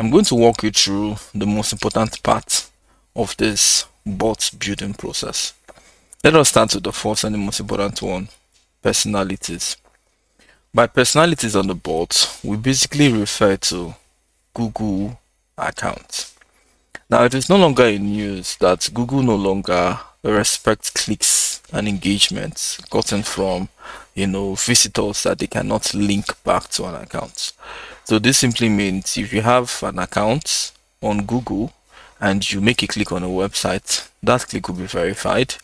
I'm going to walk you through the most important part of this bot building process. Let us start with the first and the most important one, personalities. By personalities on the bot, we basically refer to Google accounts. Now, it is no longer in news that Google no longer respects clicks and engagements gotten from, you know, visitors that they cannot link back to an account. So this simply means if you have an account on Google and you make a click on a website, that click will be verified.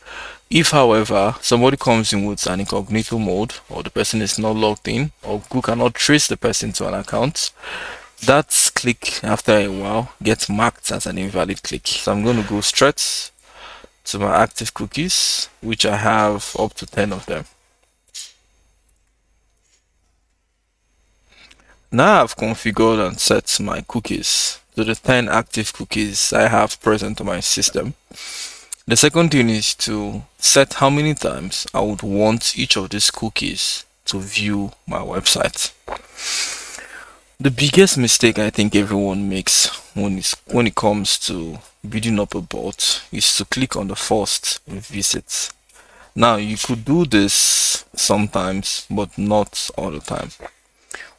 If, however, somebody comes in with an incognito mode or the person is not logged in or Google cannot trace the person to an account, that click after a while gets marked as an invalid click. So I'm going to go straight to my active cookies, which I have up to 10 of them. Now I've configured and set my cookies to the 10 active cookies I have present on my system. The second thing is to set how many times I would want each of these cookies to view my website. The biggest mistake I think everyone makes when when it comes to building up a bot is to click on the first visit. Now you could do this sometimes but not all the time.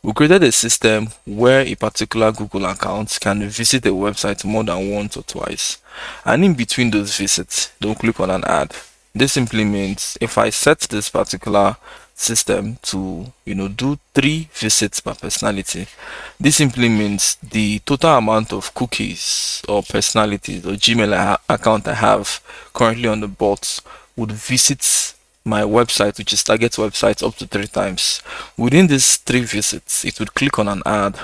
We created a system where a particular Google account can visit a website more than once or twice and in between those visits don't click on an ad. This simply means if I set this particular system to you know do three visits per personality this simply means the total amount of cookies or personalities or gmail account i have currently on the bot would visit my website which is target websites up to three times. Within these three visits it would click on an ad.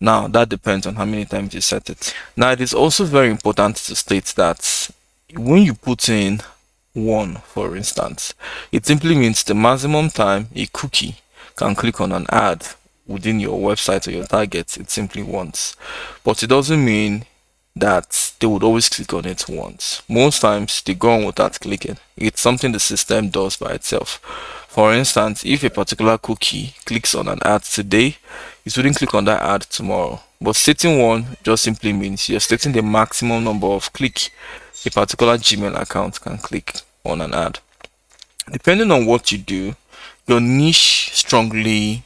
Now that depends on how many times you set it. Now it is also very important to state that when you put in 1 for instance. It simply means the maximum time a cookie can click on an ad within your website or your target it simply once but it doesn't mean that they would always click on it once most times they go on without clicking it's something the system does by itself for instance if a particular cookie clicks on an ad today it wouldn't click on that ad tomorrow but setting one just simply means you're setting the maximum number of click a particular gmail account can click on an ad. Depending on what you do, your niche strongly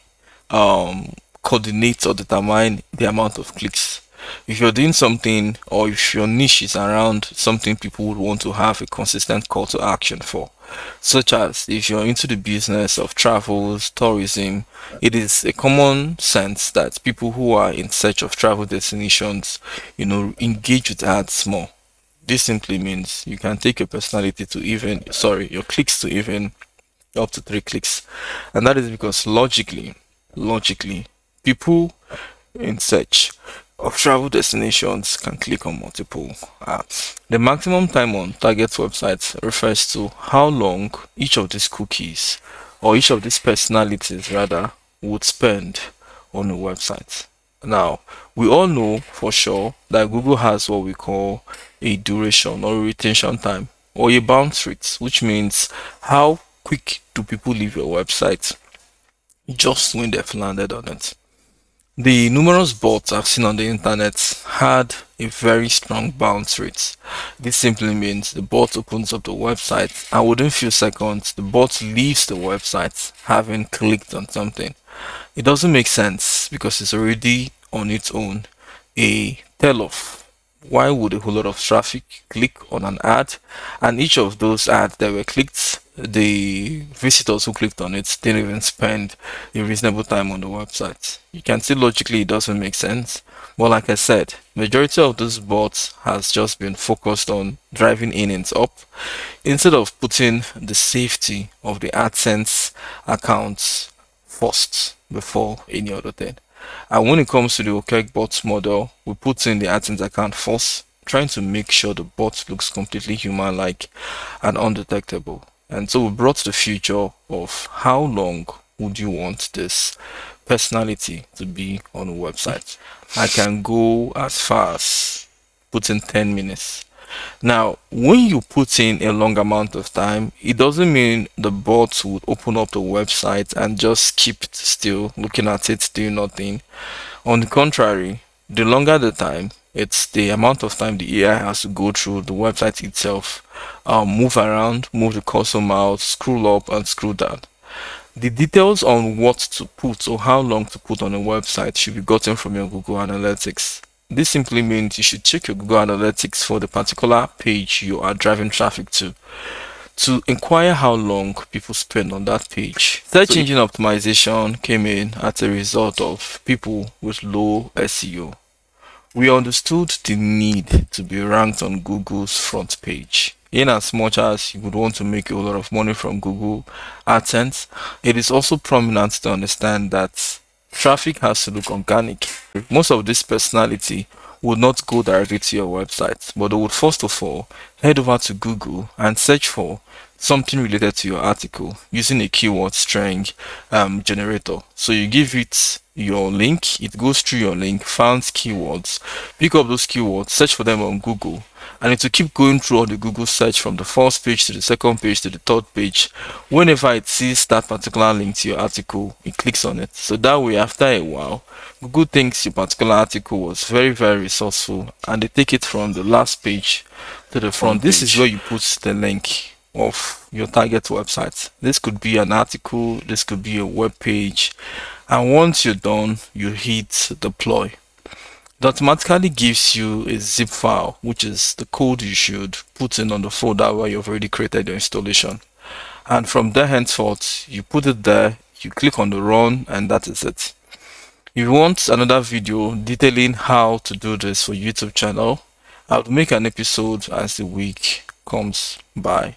um, coordinates or determine the amount of clicks. If you're doing something or if your niche is around something people would want to have a consistent call to action for, such as if you're into the business of travels, tourism, it is a common sense that people who are in search of travel destinations, you know, engage with ads more. This simply means you can take your personality to even sorry your clicks to even up to three clicks. And that is because logically logically people in search of travel destinations can click on multiple apps. The maximum time on target websites refers to how long each of these cookies or each of these personalities rather would spend on a website. Now, we all know for sure that Google has what we call a duration or retention time or a bounce rate, which means how quick do people leave your website just when they've landed on it. The numerous bots I've seen on the internet had a very strong bounce rate. This simply means the bot opens up the website and within few seconds the bot leaves the website having clicked on something. It doesn't make sense because it's already on its own a tell-off. Why would a whole lot of traffic click on an ad and each of those ads that were clicked the visitors who clicked on it didn't even spend a reasonable time on the website. You can see logically it doesn't make sense. But like I said, majority of those bots has just been focused on driving earnings up instead of putting the safety of the AdSense accounts first before any other thing. And when it comes to the OkecBots model, we put in the AdSense account first, trying to make sure the bot looks completely human-like and undetectable. And so we brought the future of how long would you want this personality to be on a website. I can go as far as putting 10 minutes. Now, when you put in a long amount of time, it doesn't mean the bot would open up the website and just keep still looking at it, doing nothing. On the contrary, The longer the time, it's the amount of time the AI has to go through the website itself, um, move around, move the cursor mouse, scroll up and scroll down. The details on what to put or how long to put on a website should be gotten from your Google Analytics. This simply means you should check your Google Analytics for the particular page you are driving traffic to to inquire how long people spend on that page. Search engine optimization came in as a result of people with low SEO. We understood the need to be ranked on Google's front page. In as much as you would want to make a lot of money from Google AdSense, it is also prominent to understand that traffic has to look organic. Most of this personality would not go directly to your website, but they would first of all head over to Google and search for something related to your article using a keyword string um, generator. So you give it your link, it goes through your link, finds keywords, pick up those keywords, search for them on Google, and it will keep going through all the Google search from the first page to the second page to the third page. Whenever it sees that particular link to your article, it clicks on it. So that way, after a while, Google thinks your particular article was very, very resourceful, and they take it from the last page to the front. This is where you put the link of your target website. This could be an article, this could be a web page, and once you're done, you hit deploy. It automatically gives you a zip file, which is the code you should put in on the folder where you've already created your installation. And from there henceforth, you put it there, you click on the run, and that is it. If you want another video detailing how to do this for YouTube channel, I'll make an episode as the week comes by.